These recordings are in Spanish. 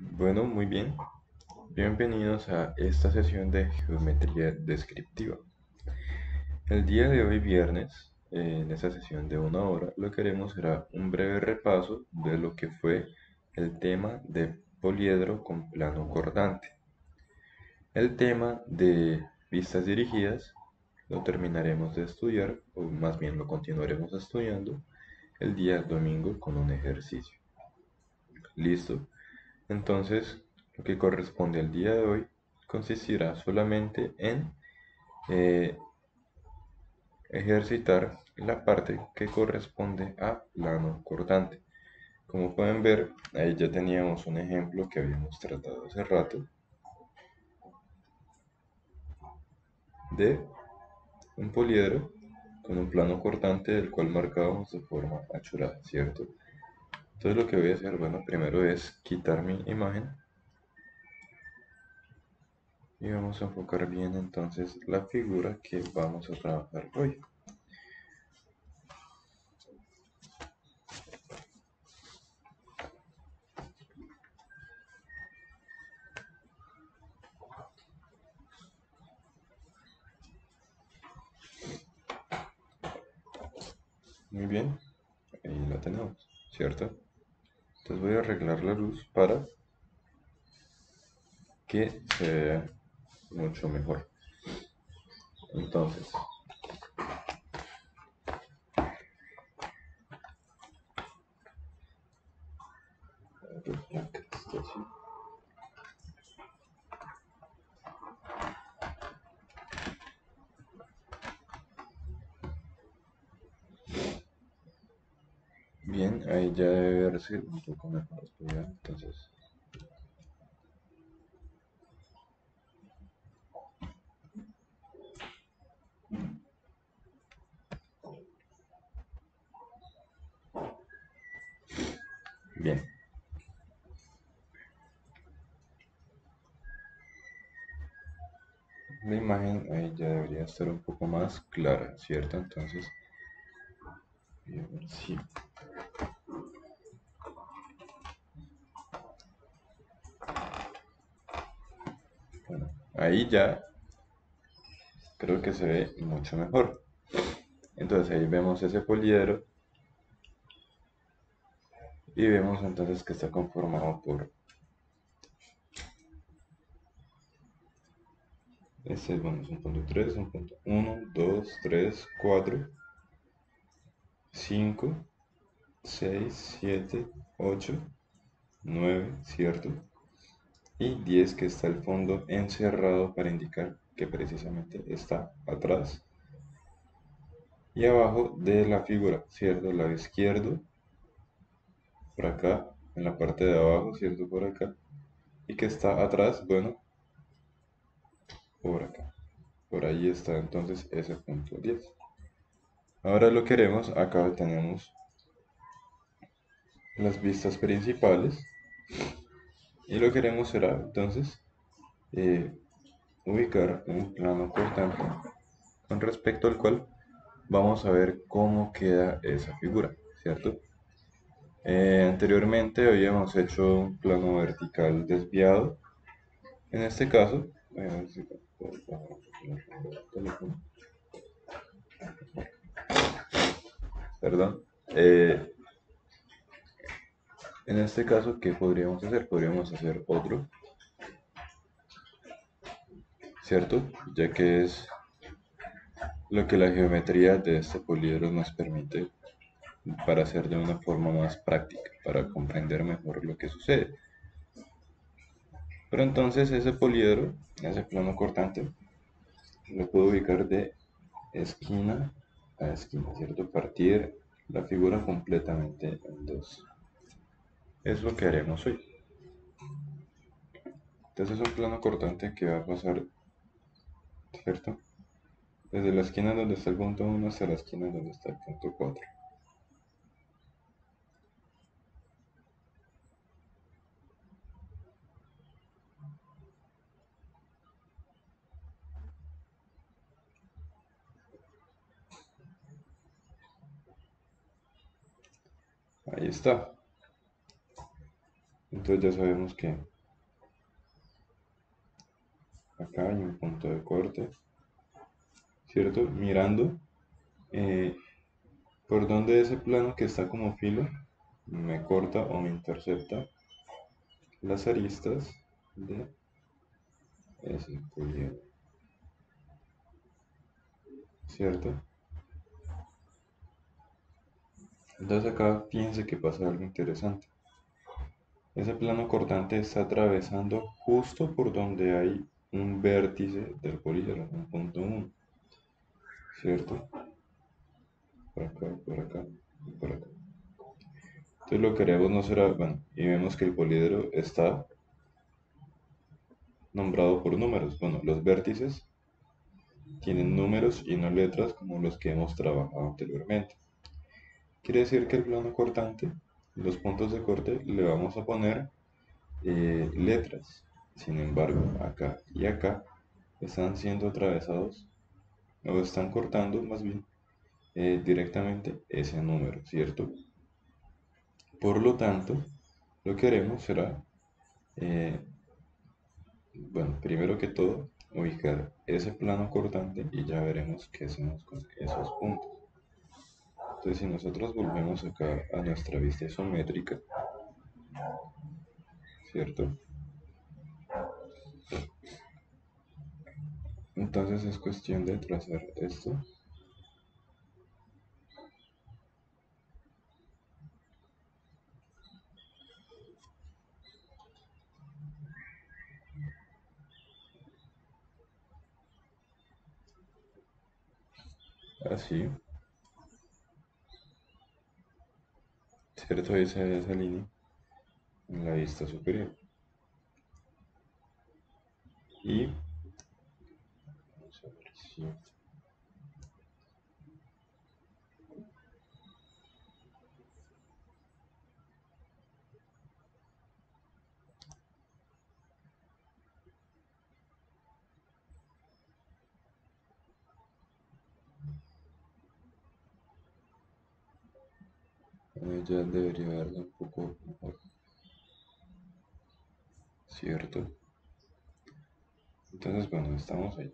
Bueno, muy bien. Bienvenidos a esta sesión de geometría descriptiva. El día de hoy, viernes, en esta sesión de una hora, lo que haremos será un breve repaso de lo que fue el tema de poliedro con plano cordante. El tema de vistas dirigidas lo terminaremos de estudiar, o más bien lo continuaremos estudiando, el día domingo con un ejercicio. ¿Listo? Entonces, lo que corresponde al día de hoy consistirá solamente en eh, ejercitar la parte que corresponde a plano cortante. Como pueden ver, ahí ya teníamos un ejemplo que habíamos tratado hace rato de un poliedro con un plano cortante del cual marcábamos de forma achurada, ¿cierto? Entonces lo que voy a hacer, bueno, primero es quitar mi imagen. Y vamos a enfocar bien entonces la figura que vamos a trabajar hoy. Muy bien, ahí la tenemos, ¿cierto? Entonces voy a arreglar la luz para que se vea mucho mejor. Entonces, Ya debe verse un poco mejor. Entonces, bien. La imagen ahí ya debería estar un poco más clara, ¿cierto? Entonces, voy a ver si ahí ya creo que se ve mucho mejor. Entonces ahí vemos ese poliedro y vemos entonces que está conformado por ese bueno, es un punto 3, un punto 1, 2, 3, 4, 5, 6, 7, 8, 9, ¿cierto? Y 10 que está el fondo encerrado para indicar que precisamente está atrás y abajo de la figura, ¿cierto? Lado izquierdo, por acá, en la parte de abajo, ¿cierto? Por acá, y que está atrás, bueno, por acá. Por ahí está entonces ese punto 10. Ahora lo queremos, acá tenemos las vistas principales y lo que queremos será entonces eh, ubicar un plano cortante con respecto al cual vamos a ver cómo queda esa figura, ¿cierto? Eh, anteriormente habíamos hecho un plano vertical desviado. En este caso, perdón, eh, en este caso, ¿qué podríamos hacer? Podríamos hacer otro, ¿cierto? Ya que es lo que la geometría de este poliedro nos permite para hacer de una forma más práctica, para comprender mejor lo que sucede. Pero entonces ese poliedro, ese plano cortante, lo puedo ubicar de esquina a esquina, ¿cierto? Partir la figura completamente en dos es lo que haremos hoy. Entonces es un plano cortante que va a pasar, ¿cierto? Desde la esquina donde está el punto 1 hasta la esquina donde está el punto 4. Ahí está. Entonces ya sabemos que acá hay un punto de corte, ¿cierto? Mirando eh, por donde ese plano que está como filo me corta o me intercepta las aristas de ese polígono. ¿Cierto? Entonces acá fíjense que pasa algo interesante. Ese plano cortante está atravesando justo por donde hay un vértice del polígono, un punto 1. ¿Cierto? Por acá, por acá por acá. Entonces lo que haremos no será, bueno, y vemos que el poliedro está nombrado por números. Bueno, los vértices tienen números y no letras como los que hemos trabajado anteriormente. Quiere decir que el plano cortante, los puntos de corte, le vamos a poner eh, letras. Sin embargo, acá y acá están siendo atravesados o están cortando más bien eh, directamente ese número, ¿cierto? Por lo tanto, lo que haremos será, eh, bueno, primero que todo, ubicar ese plano cortante y ya veremos qué hacemos con esos puntos. Entonces, si nosotros volvemos acá a nuestra vista isométrica, ¿cierto? Entonces es cuestión de trazar esto así cierto esa, esa línea en la vista superior. Y vamos a ver si ya debería verlo un poco mejor. Cierto. Entonces bueno estamos ahí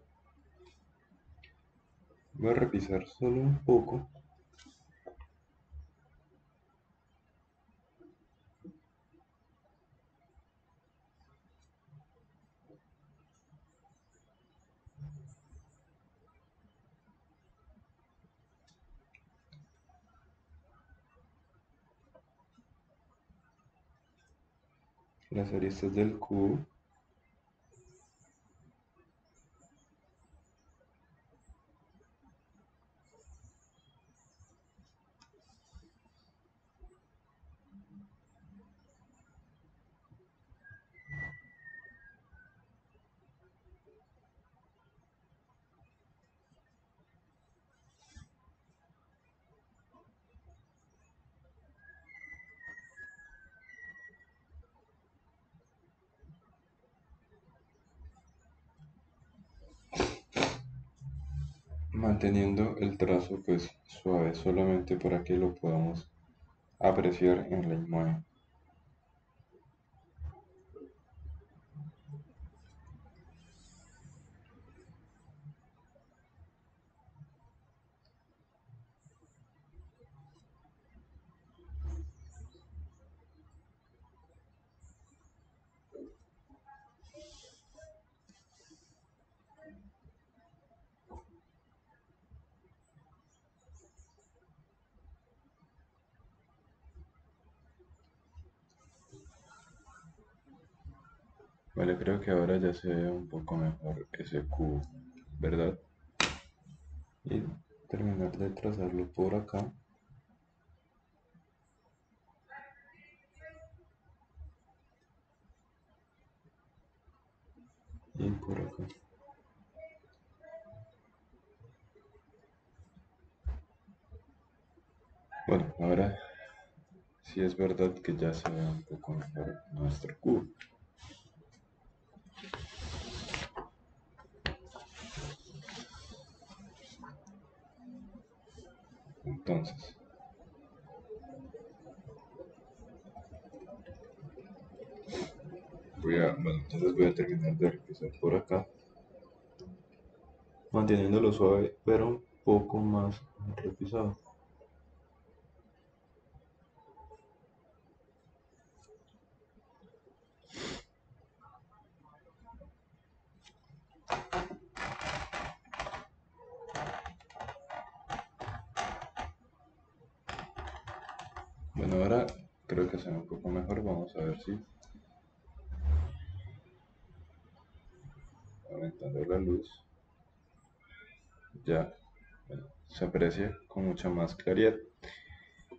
voy a revisar solo un poco las aristas del cubo manteniendo el trazo pues suave solamente para que lo podamos apreciar en la imagen Vale, creo que ahora ya se ve un poco mejor ese cubo, ¿verdad? Y terminar de trazarlo por acá. Y por acá. Bueno, ahora sí es verdad que ya se ve un poco mejor nuestro cubo. Entonces, voy a, bueno, entonces voy a terminar de realizar por acá. Manteniéndolo suave, pero un poco más repisado. Bueno, ahora creo que se ve un poco mejor. Vamos a ver si aumentando la luz ya se aprecia con mucha más claridad.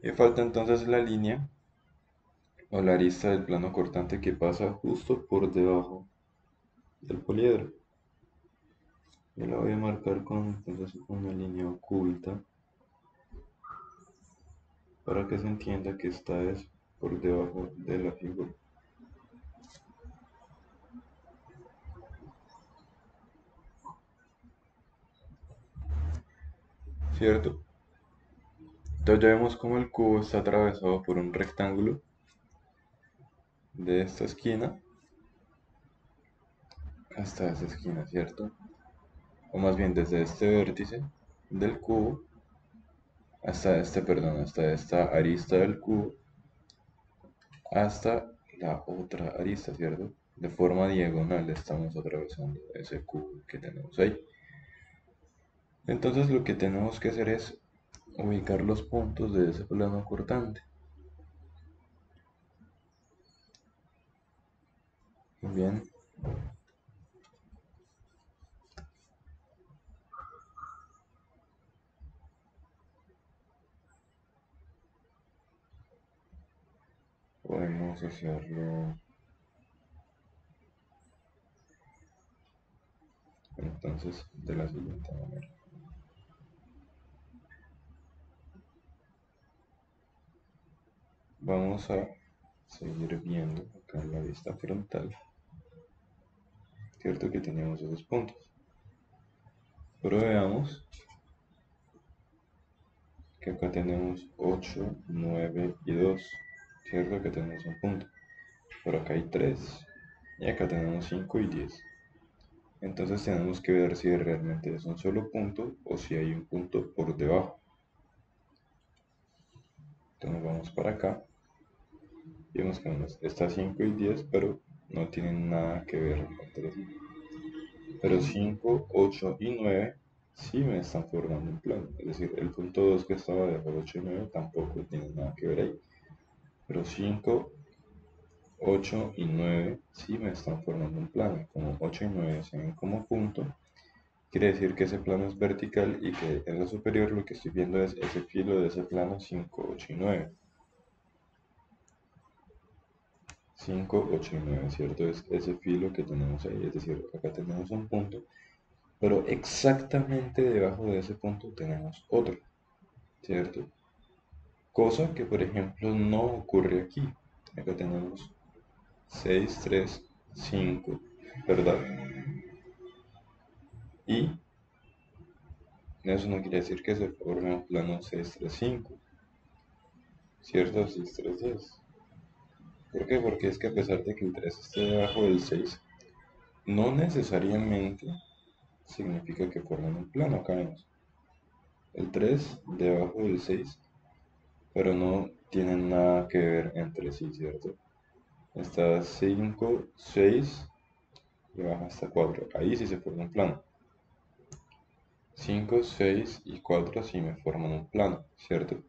Y falta entonces la línea o la arista del plano cortante que pasa justo por debajo del poliedro. Yo la voy a marcar con entonces una línea oculta para que se entienda que esta es por debajo de la figura. ¿Cierto? Entonces ya vemos como el cubo está atravesado por un rectángulo de esta esquina hasta esta esquina, ¿cierto? O más bien desde este vértice del cubo hasta este, perdón, hasta esta arista del cubo, hasta la otra arista, ¿cierto? De forma diagonal estamos atravesando ese cubo que tenemos ahí. Entonces lo que tenemos que hacer es ubicar los puntos de ese plano cortante. Bien, podemos hacerlo. Entonces de la siguiente manera. Vamos a seguir viendo acá en la vista frontal. Cierto que teníamos esos puntos. Pero veamos que acá tenemos 8, 9 y 2 cierto que tenemos un punto. Por acá hay 3 y acá tenemos 5 y 10 entonces tenemos que ver si realmente es un solo punto o si hay un punto por debajo. Entonces vamos para acá. Y vemos que está 5 y 10 pero no tienen nada que ver entre sí pero 5, 8 y 9 sí me están formando un plano es decir el punto 2 que estaba debajo de 8 y 9 tampoco tiene nada que ver ahí pero 5, 8 y 9 sí me están formando un plano. Como 8 y 9 se ven como punto, quiere decir que ese plano es vertical y que en lo superior lo que estoy viendo es ese filo de ese plano 5, 8 y 9. 5, 8 y 9, ¿cierto? Es ese filo que tenemos ahí, es decir, acá tenemos un punto, pero exactamente debajo de ese punto tenemos otro, ¿cierto? Cosa que, por ejemplo, no ocurre aquí. Acá tenemos 6, 3, 5, ¿verdad? Y eso no quiere decir que se forme un plano 6, 3, 5. ¿Cierto? 6, 3, 10. ¿Por qué? Porque es que a pesar de que el 3 esté debajo del 6, no necesariamente significa que formen un plano. Acá vemos. El 3 debajo del 6 pero no tienen nada que ver entre sí, ¿cierto? Está 5, 6 y baja hasta 4. Ahí sí se forma un plano. 5, 6 y 4 sí me forman un plano, ¿cierto?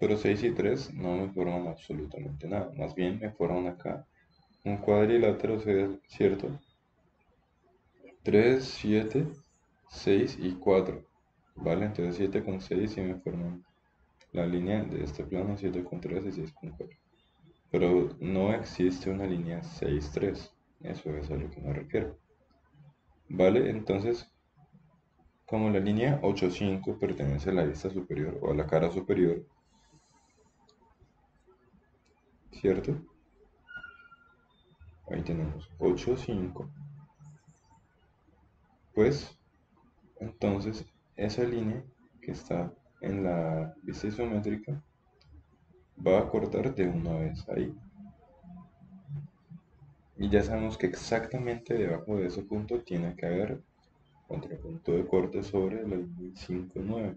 Pero 6 y 3 no me forman absolutamente nada. Más bien me forman acá un cuadrilátero, ¿cierto? 3, 7, 6 y 4. ¿Vale? Entonces 7 con 6 sí me forman la línea de este plano 7,3 y 6,4. Pero no existe una línea 6,3. Eso es a lo que me refiero. ¿Vale? Entonces, como la línea 8,5 pertenece a la vista superior o a la cara superior, ¿cierto? Ahí tenemos 8,5. Pues, entonces, esa línea que está en la vista isométrica va a cortar de una vez ahí Y ya sabemos que exactamente debajo de ese punto tiene que haber otro punto de corte sobre la línea 5, 9.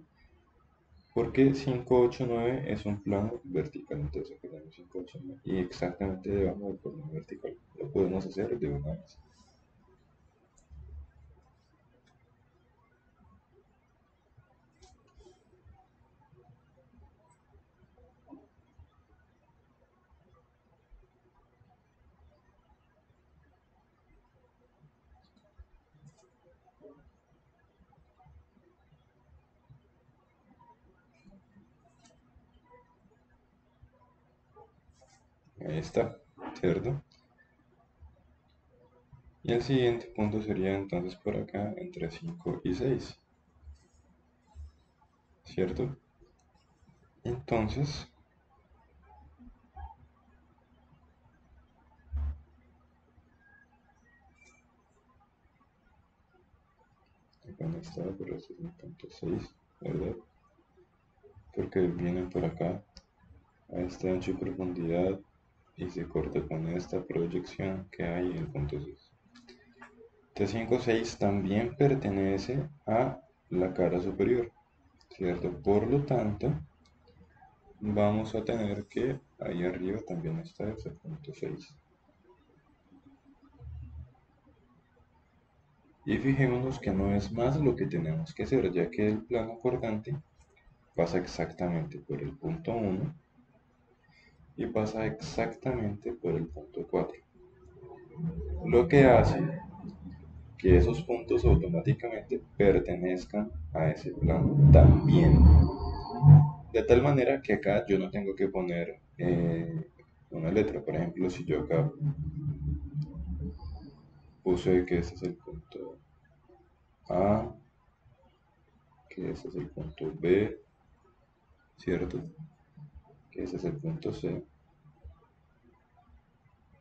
Porque 589 es un plano vertical, entonces aquí tenemos 589 y exactamente debajo del plano vertical. Lo podemos hacer de una vez. Ahí está, ¿cierto? Y el siguiente punto sería entonces por acá entre 5 y 6. ¿Cierto? Entonces, acá no pero es un punto 6, ¿verdad? Porque vienen por acá a este ancho y profundidad y se corta con esta proyección que hay en el punto 6. T56 también pertenece a la cara superior, ¿cierto? Por lo tanto, vamos a tener que ahí arriba también está ese punto 6. Y fijémonos que no es más lo que tenemos que hacer, ya que el plano cortante pasa exactamente por el punto 1 y pasa exactamente por el punto 4. Lo que hace que esos puntos automáticamente pertenezcan a ese plano también. De tal manera que acá yo no tengo que poner eh, una letra. Por ejemplo, si yo acá puse que este es el punto A, que este es el punto B, ¿cierto? Que ese es el punto C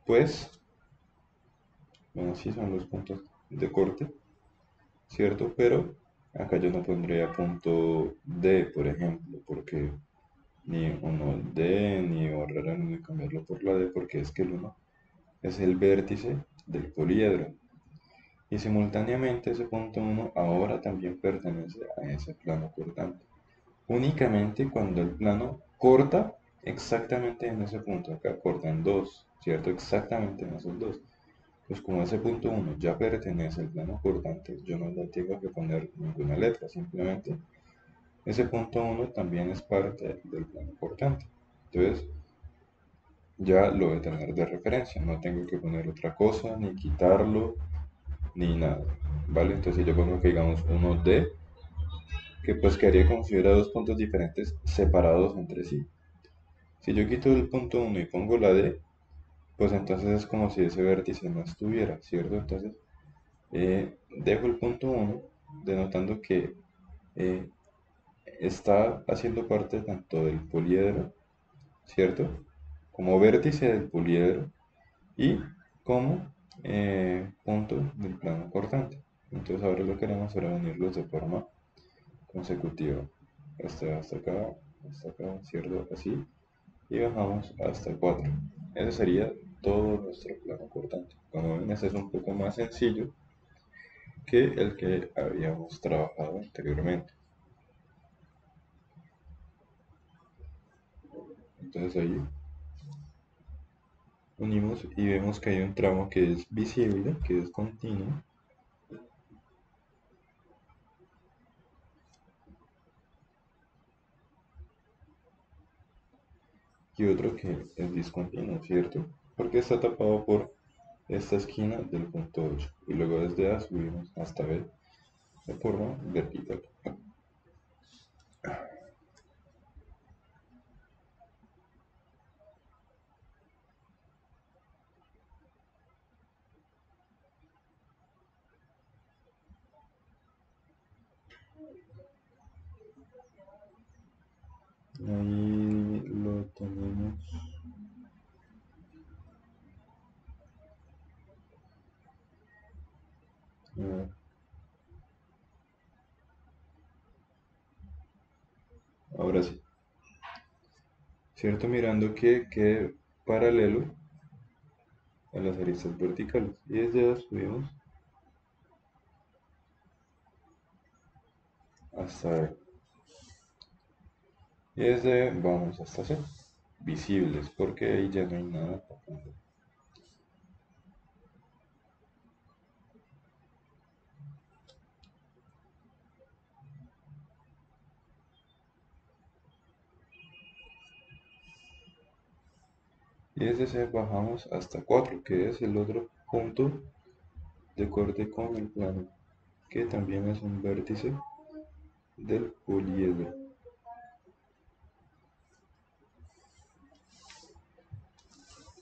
pues, bueno, sí son los puntos de corte, ¿cierto? Pero acá yo no pondría punto D, por ejemplo, porque ni uno D, ni borrar ni cambiarlo por la D, porque es que el 1 es el vértice del poliedro. Y simultáneamente ese punto 1 ahora también pertenece a ese plano cortante. Únicamente cuando el plano corta exactamente en ese punto, acá cortan dos, ¿cierto? Exactamente en esos dos. Pues como ese punto 1 ya pertenece al plano cortante, yo no le tengo que poner ninguna letra, simplemente ese punto 1 también es parte del plano cortante. Entonces, ya lo voy a tener de referencia, no tengo que poner otra cosa, ni quitarlo, ni nada, ¿vale? Entonces yo pongo que digamos 1D, que pues quedaría como si dos puntos diferentes separados entre sí. Si yo quito el punto 1 y pongo la D, pues entonces es como si ese vértice no estuviera, ¿cierto? Entonces eh, dejo el punto 1 denotando que eh, está haciendo parte tanto del poliedro, ¿cierto? Como vértice del poliedro y como eh, punto del plano cortante. Entonces ahora lo que queremos es unirlos de forma consecutiva. Este hasta acá, hasta acá, ¿cierto? Así. Y bajamos hasta el 4. Ese sería todo nuestro plano cortante. Como ven, este es un poco más sencillo que el que habíamos trabajado anteriormente. Entonces ahí unimos y vemos que hay un tramo que es visible, que es continuo. Y otro que es discontinuo, ¿cierto? Porque está tapado por esta esquina del punto 8 y luego desde A subimos hasta B de forma vertical. Ahí lo tenemos. Ahora sí. ¿Cierto? Mirando que quede paralelo a las aristas verticales y desde ahí subimos hasta B. Y desde vamos hasta C, visibles, porque ahí ya no hay nada y desde C bajamos hasta 4 que es el otro punto de corte con el plano que también es un vértice del poliedro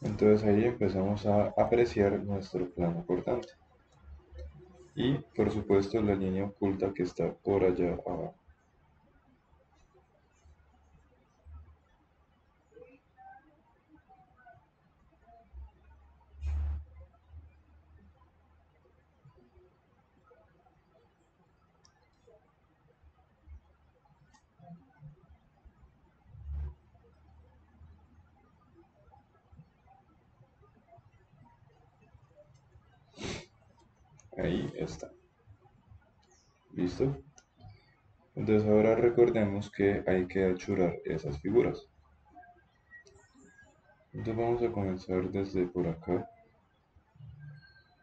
entonces ahí empezamos a apreciar nuestro plano cortante. Y por supuesto la línea oculta que está por allá abajo Ahí está. ¿Listo? Entonces ahora recordemos que hay que achurar esas figuras. Entonces vamos a comenzar desde por acá.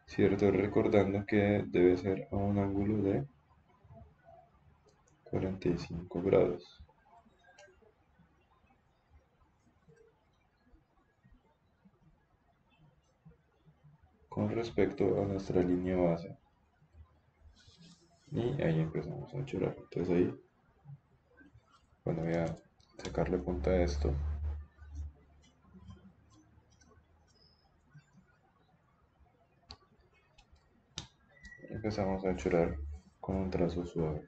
¿Cierto? Recordando que debe ser a un ángulo de 45 grados. Con respecto a nuestra línea base. Y ahí empezamos a churar entonces ahí bueno voy a sacarle punta a esto. Empezamos a churar con un trazo suave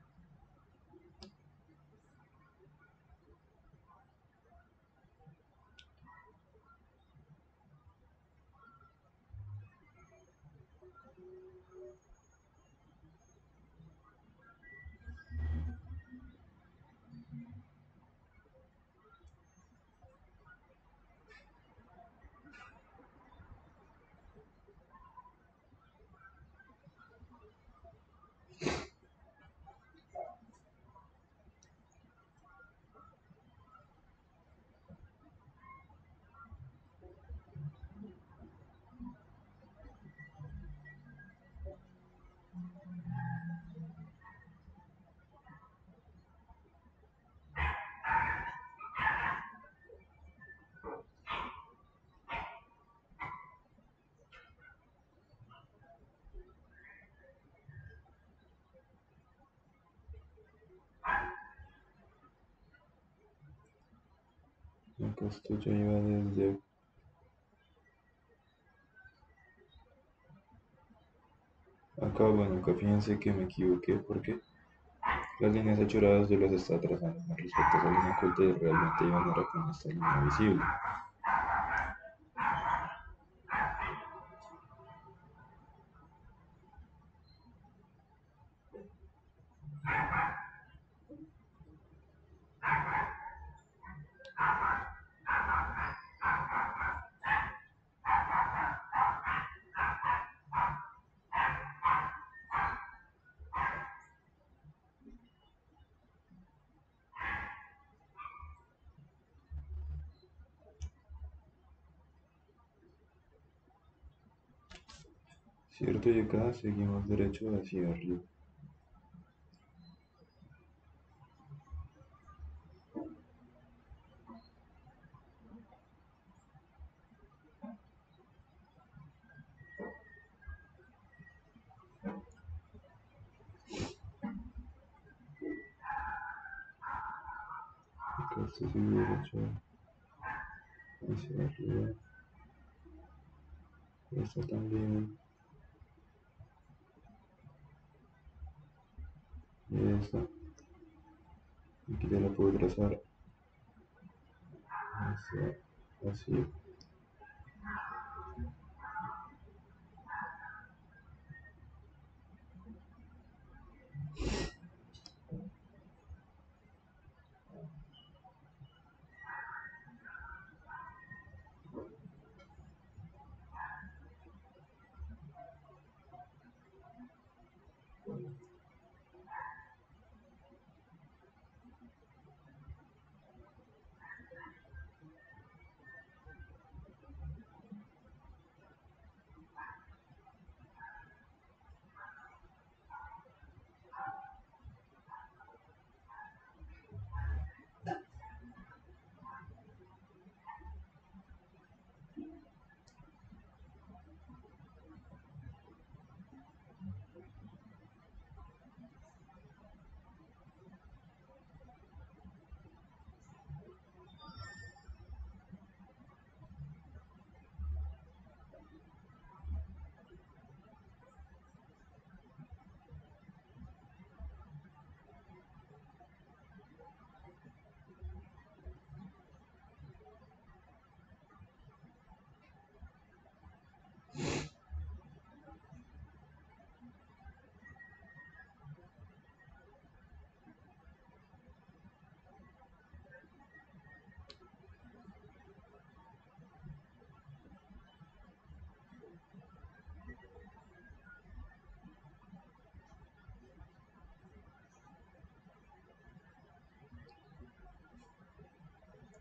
ya iba desde acá bueno acá fíjense que me equivoqué porque las líneas achuradas yo las está trazando con respecto a esa línea oculta y realmente iban a con esta línea visible ¿cierto? Y acá seguimos derecho hacia arriba. Esto sigue derecho hacia arriba. Esta también. Y esta aquí ya la puedo trazar así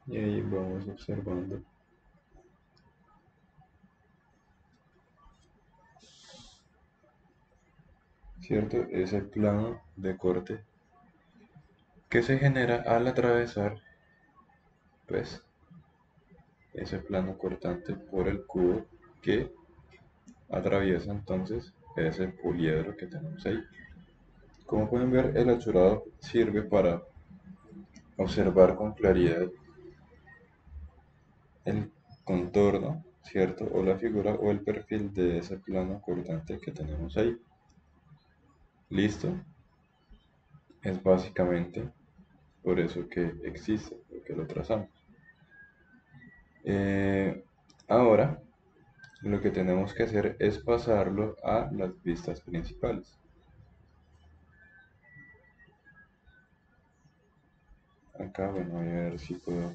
y ahí vamos observando ¿cierto? Ese plano de corte que se genera al atravesar pues ese plano cortante por el cubo que atraviesa entonces ese poliedro que tenemos ahí. Como pueden ver, el achurado sirve para observar con claridad el contorno, ¿cierto? O la figura o el perfil de ese plano cortante que tenemos ahí. ¿Listo? Es básicamente por eso que existe, porque lo trazamos. Eh, ahora, lo que tenemos que hacer es pasarlo a las vistas principales. Acá, bueno, voy a ver si puedo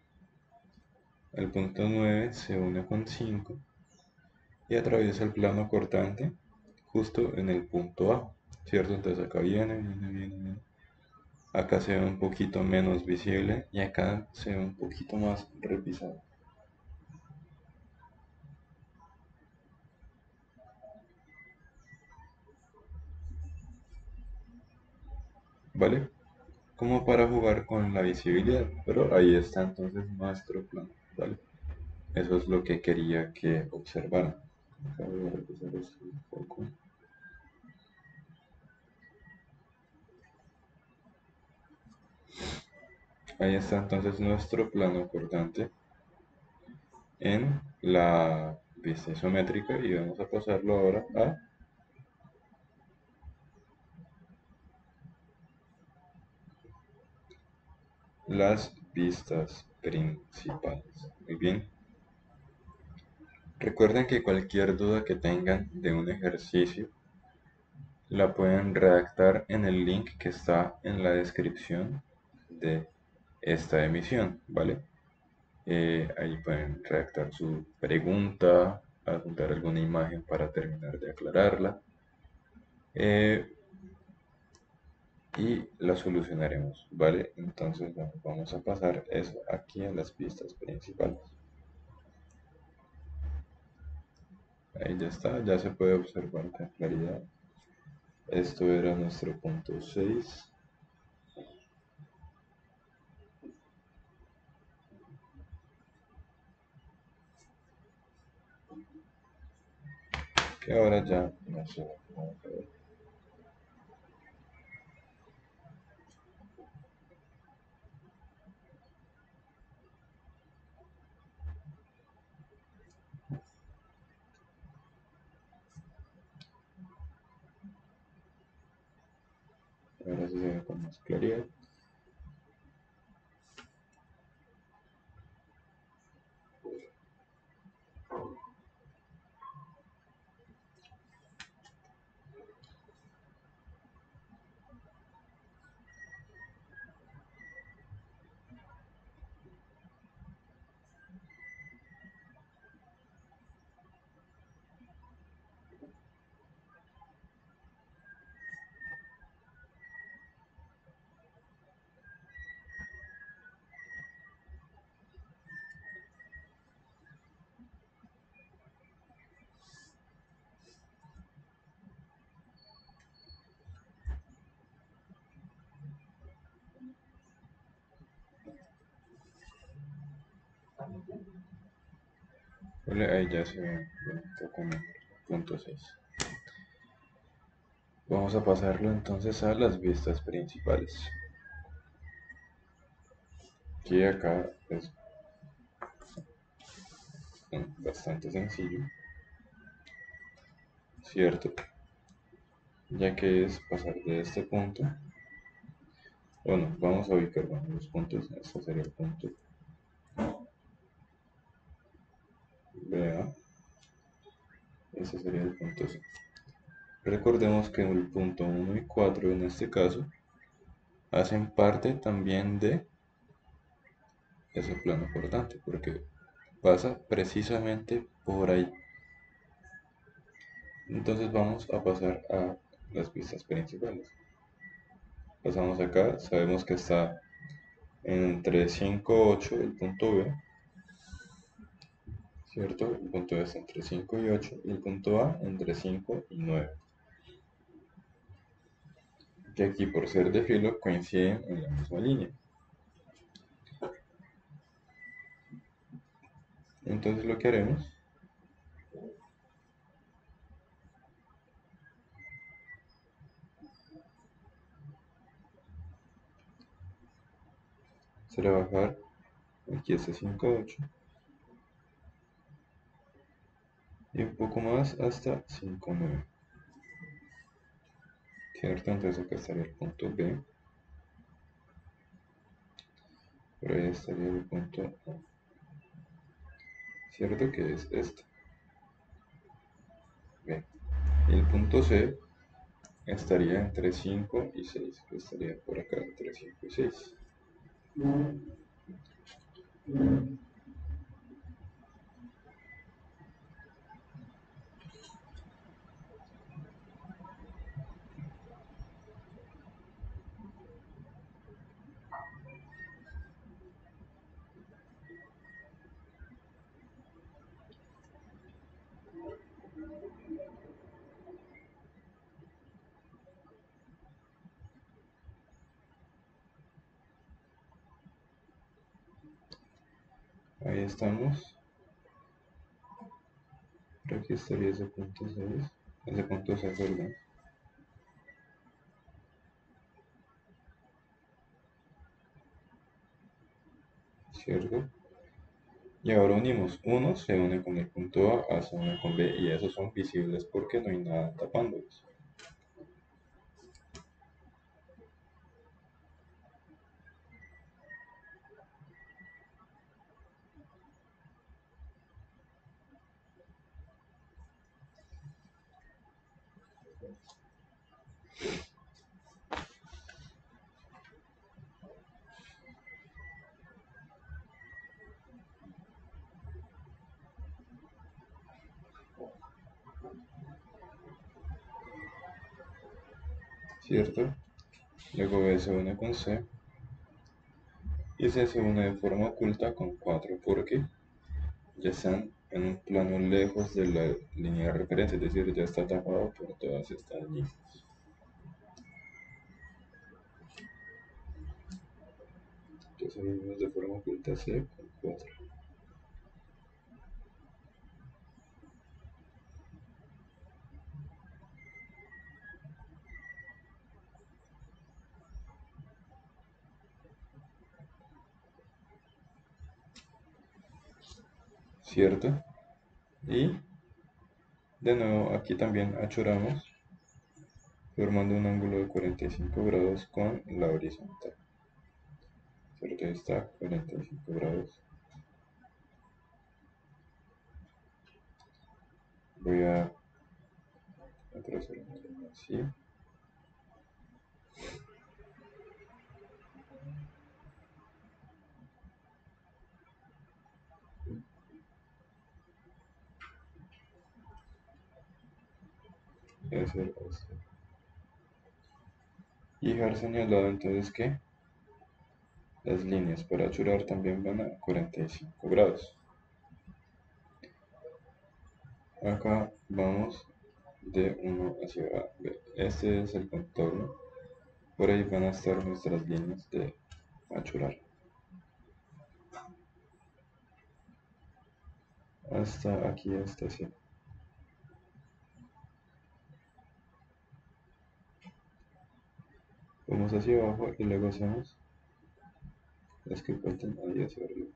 el punto 9 se une con 5 y atraviesa el plano cortante justo en el punto A, ¿cierto? Entonces acá viene, viene, viene, viene. Acá se ve un poquito menos visible y acá se ve un poquito más repisado. ¿Vale? como para jugar con la visibilidad, pero ahí está entonces nuestro plano, ¿vale? Eso es lo que quería que observaran. Voy a repasar esto un poco. Ahí está entonces nuestro plano cortante en la vista isométrica y vamos a pasarlo ahora a las vistas principales. Muy bien. Recuerden que cualquier duda que tengan de un ejercicio la pueden redactar en el link que está en la descripción de esta emisión, ¿vale? Eh, ahí pueden redactar su pregunta, adjuntar alguna imagen para terminar de aclararla. Eh, y la solucionaremos, ¿vale? Entonces vamos a pasar eso aquí a las pistas principales. Ahí ya está, ya se puede observar con claridad. Esto era nuestro punto 6. Que ahora ya no se va a ver. Ahora sí se más claridad. Ahí ya se un poco mejor, punto 6. Vamos a pasarlo entonces a las vistas principales. Que acá es bastante sencillo, ¿cierto? Ya que es pasar de este punto Bueno, vamos a ubicar los puntos. Este sería el punto Ese sería el punto C. Recordemos que el punto 1 y 4 en este caso hacen parte también de ese plano cortante porque pasa precisamente por ahí. Entonces vamos a pasar a las pistas principales. Pasamos acá, sabemos que está entre 5 8 el punto B, ¿cierto? El punto está entre 5 y 8 y el punto A entre 5 y 9. Que aquí por ser de filo coinciden en la misma línea. Entonces lo que haremos será bajar aquí este 5.8 y un poco más hasta 5.9 cierto entonces acá estaría el punto B. Por ahí estaría el punto A. Cierto que es este B y el punto C estaría entre 5 y 6 que estaría por acá entre 5 y 6 ahí estamos. Aquí estaría ese punto 6 ese punto 6 perdón ¿cierto? y ahora unimos uno se une con el punto A, A se une con B y esos son visibles porque no hay nada tapándolos ¿cierto? Luego B se une con C y C se une de forma oculta con 4 porque ya están en un plano lejos de la línea de referencia, es decir, ya está tapado por todas estas líneas. Entonces unimos de forma oculta C con 4. ¿Cierto? Y de nuevo aquí también achuramos formando un ángulo de 45 grados con la horizontal. ¿Cierto? Está, 45 grados. Voy a, trazar así. Y dejar señalado entonces que las líneas para achurar también van a 45 grados. Acá vamos de 1 hacia B. Este es el contorno. Por ahí van a estar nuestras líneas de achurar. Hasta aquí, hasta así. Vamos hacia abajo y luego hacemos las que faltan ahí hacia arriba.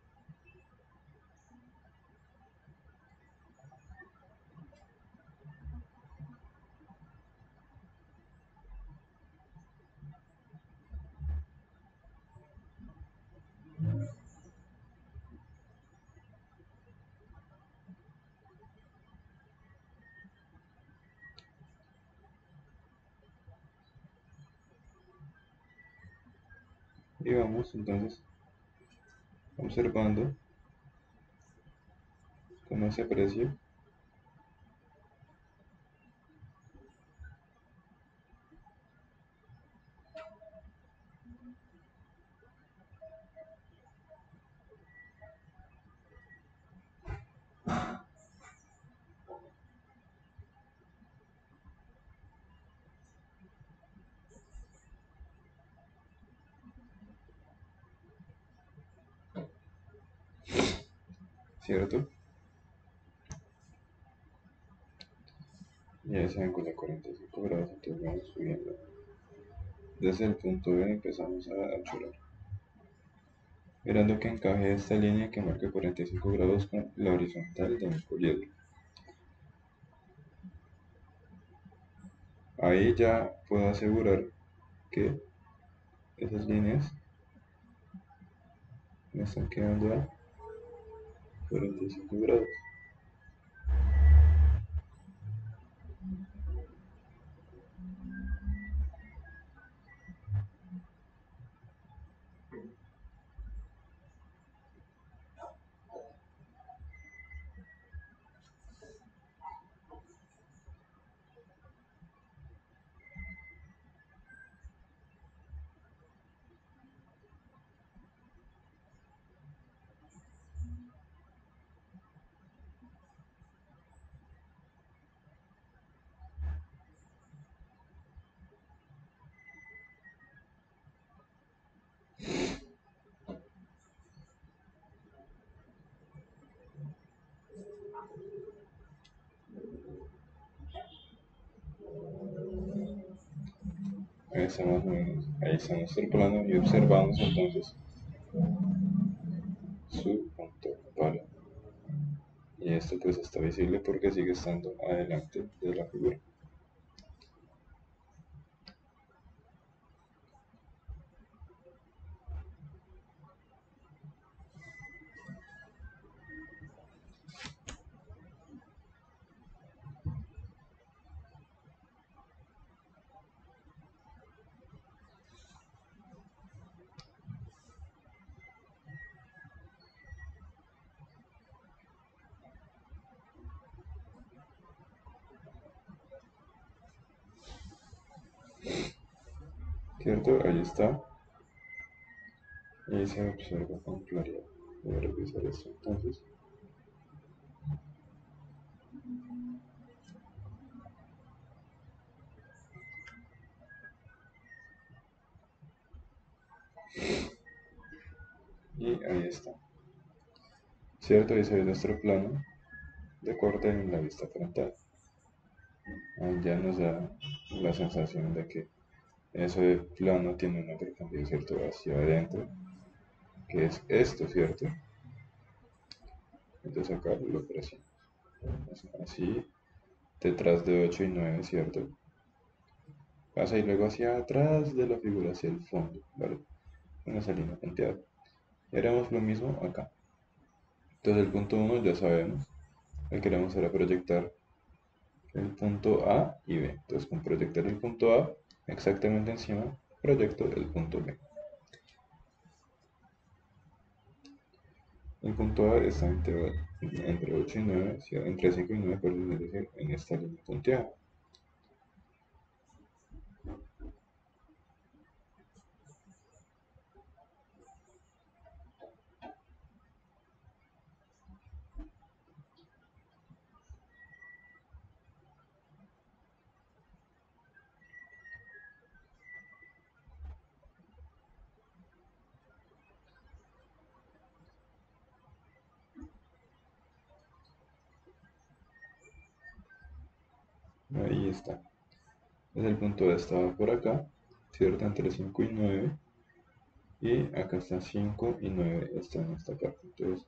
Vamos entonces observando cómo se aprecia ¿cierto? Ya ese ángulo de 45 grados, entonces vamos subiendo. Desde el punto B empezamos a achurar. Mirando que encaje esta línea que marca 45 grados con la horizontal de mi poliedro. Ahí ya puedo asegurar que esas líneas me están quedando a 45 grados. Menos, ahí nuestro plano y observamos entonces su punto vale. Y esto pues está visible porque sigue estando adelante de la figura. ¿Cierto? Ahí está. Y se observa con claridad. Voy a revisar esto entonces. Y ahí está. ¿Cierto? Ese es nuestro plano de corte en la vista frontal. Ahí ya nos da la sensación de que ese plano tiene una profundidad, ¿cierto? Hacia adentro, que es esto, ¿cierto? Entonces acá lo presiono. Así, detrás de 8 y 9, ¿cierto? Pasa y luego hacia atrás de la figura, hacia el fondo, ¿vale? Una salida punteada. Y haremos lo mismo acá. Entonces el punto 1 ya sabemos. que queremos ahora proyectar el punto A y B. Entonces con proyectar el punto A exactamente encima, proyecto el punto B. El punto A está entre, entre 8 y 9, entre 5 y 9, perdón, es decir, en esta línea punteada. ahí está es el punto de estaba por acá cierto entre 5 y 9 y acá está 5 y 9 está en esta parte. Entonces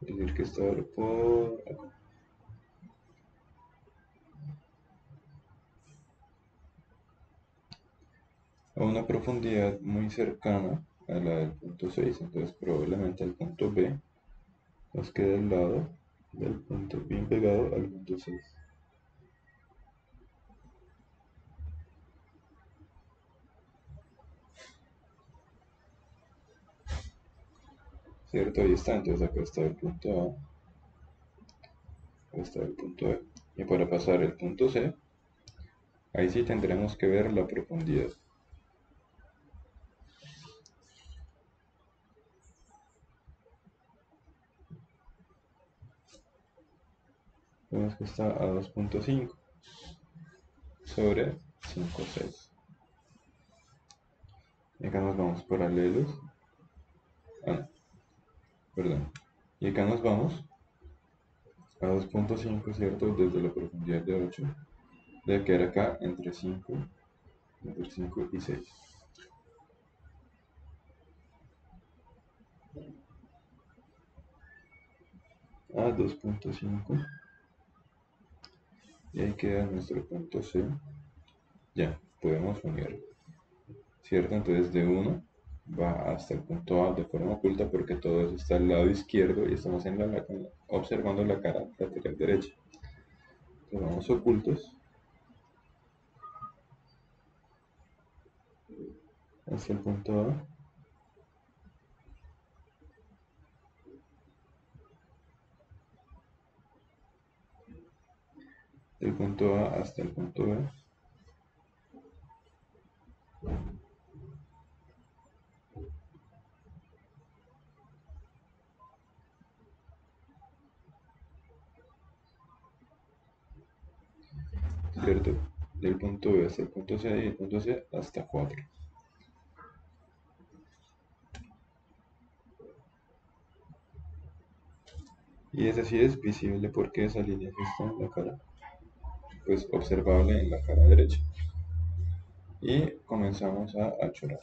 es decir que está por acá. A una profundidad muy cercana a la del punto 6 entonces probablemente el punto B nos quede al lado del punto bien pegado al punto 6 ¿cierto? Ahí está, entonces acá está el punto A, acá está el punto B. Y para pasar el punto C, ahí sí tendremos que ver la profundidad. Vemos que está a 2.5 sobre 5,6. Y acá nos vamos paralelos. Ah, perdón. Y acá nos vamos a 2.5, ¿cierto? Desde la profundidad de 8. Debe quedar acá entre 5, entre 5 y 6. A 2.5 y ahí queda nuestro punto C ya, podemos unir cierto, entonces de 1 va hasta el punto A de forma oculta porque todo eso está al lado izquierdo y estamos en la, observando la cara lateral derecha. Entonces vamos ocultos. Hasta el punto A. Del punto A hasta el punto B. ¿Cierto? Del el punto C y el punto C hasta 4. Y ese sí es visible porque esa línea está en la cara pues observable en la cara derecha y comenzamos a achorar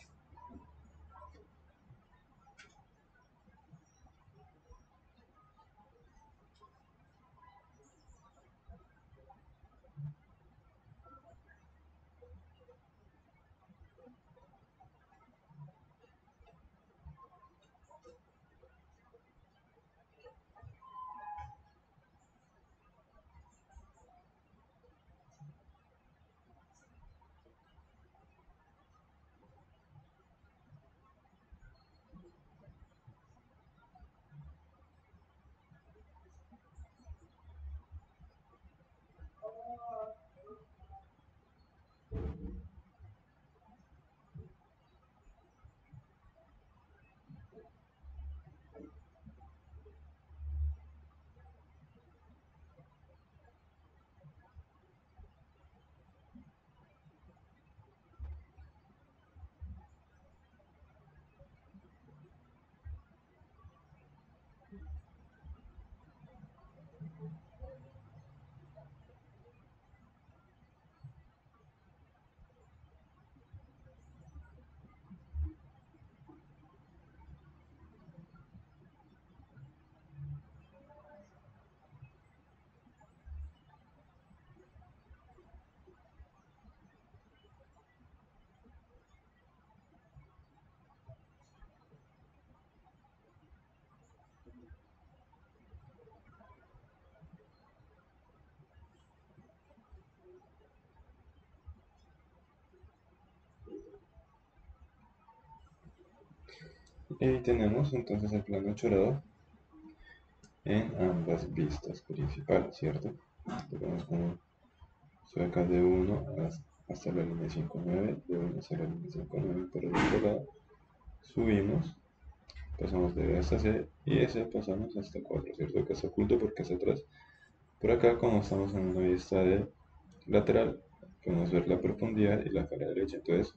Y tenemos entonces el plano chorado en ambas vistas principales, ¿cierto? Tenemos como soy acá de 1 hasta la línea 5.9, de 1 hasta la línea 5.9, pero del otro lado subimos, pasamos de B hasta C y ese pasamos hasta 4, ¿cierto? Que está oculto porque es atrás. Por acá, como estamos en una vista de lateral, podemos ver la profundidad y la cara derecha, entonces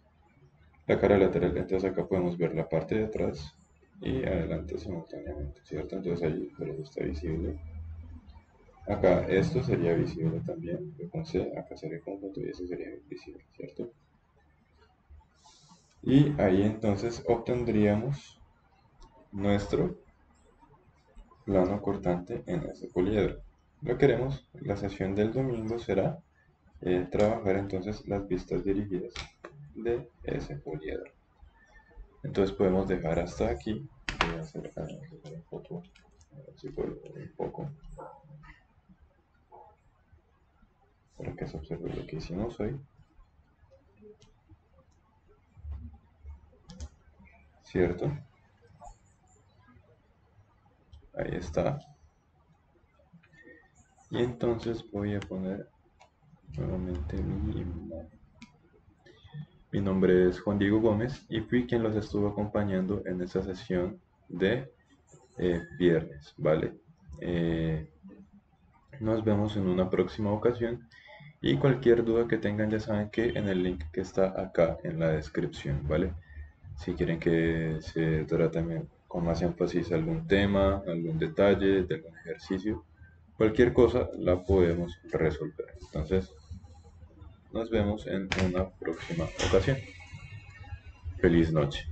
la cara lateral, entonces acá podemos ver la parte de atrás y adelante simultáneamente, ¿cierto? Entonces ahí por eso está visible. Acá esto sería visible también, con acá sería conjunto y eso sería visible, ¿cierto? Y ahí entonces obtendríamos nuestro plano cortante en ese poliedro. Lo queremos, la sesión del domingo será eh, trabajar entonces las vistas dirigidas de ese poliedro. Entonces podemos dejar hasta aquí. Voy a hacer una foto, a ver si puedo un poco para que se observe lo que hicimos hoy. ¿Cierto? ahí está y entonces voy a poner nuevamente mi imagen mi nombre es Juan Diego Gómez y fui quien los estuvo acompañando en esta sesión de eh, viernes, ¿vale? Eh, nos vemos en una próxima ocasión y cualquier duda que tengan ya saben que en el link que está acá en la descripción, ¿vale? Si quieren que se trate con más énfasis algún tema, algún detalle de algún ejercicio, cualquier cosa la podemos resolver. Entonces, nos vemos en una próxima ocasión. Feliz noche.